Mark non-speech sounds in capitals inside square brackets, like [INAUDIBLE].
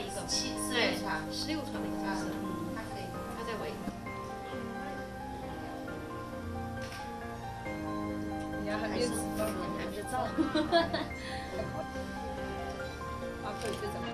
七个七吧十六床的一个子，嗯，还可以，他在围。你要 [LAUGHS] 还是还是造？哈哈哈。啊，可以？